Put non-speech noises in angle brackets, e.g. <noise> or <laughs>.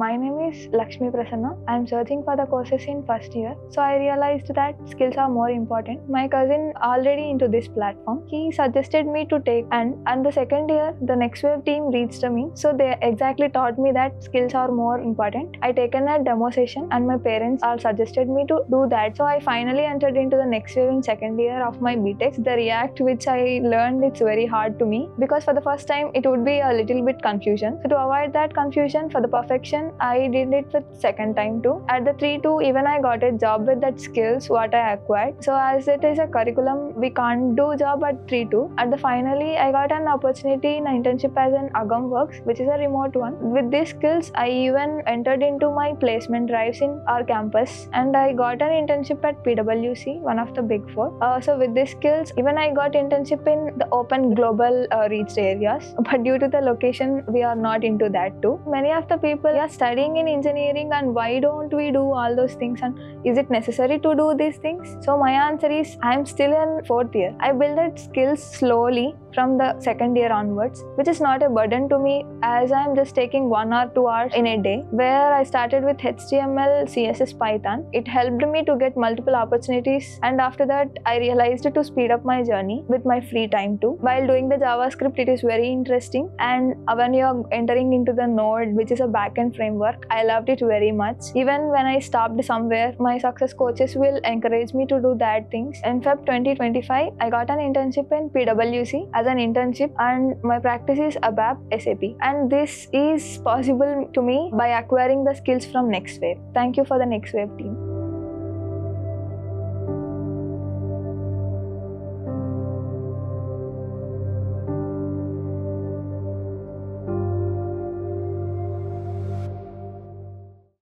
My name is Lakshmi Prasanna. I am searching for the courses in first year. So I realized that skills are more important. My cousin already into this platform. He suggested me to take and and the second year the NxtWave team reached to me. So they exactly taught me that skills are more important. I taken a demo session and my parents all suggested me to do that. So I finally entered into the NxtWave in second year of my BTech. The React which I learned it's very hard to me because for the first time it would be a little bit confusion. So to avoid that confusion for the perfection I did it with second time too. At the 3-2 even I got a job with that skills what I acquired. So as it is a curriculum we can't do job at 3-2. At the finally I got an opportunity in internship as an Agam Works which is a remote one. With these skills I even entered into my placement drives in our campus and I got an internship at PwC one of the big four. Uh, so with these skills even I got internship in the open global uh, reached areas <laughs> but due to the location we are not into that too. Many of the people are studying in engineering and why don't we do all those things and is it necessary to do these things? So my answer is I am still in fourth year. I built that skills slowly from the second year onwards, which is not a burden to me as I am just taking one or two hours in a day. Where I started with HTML, CSS, Python. It helped me to get multiple opportunities, and after that, I realized to speed up my journey with my free time too. While doing the JavaScript, it is very interesting, and when you are entering into the Node, which is a backend framework, I loved it very much. Even when I stopped somewhere, my success coaches will encourage me to do that things. In Feb 2025, I got an internship in PwC as an internship, and my practice is ABAP SAP. And this is possible to me by acquiring the skills from NxtWave. Thank you for the NxtWave team.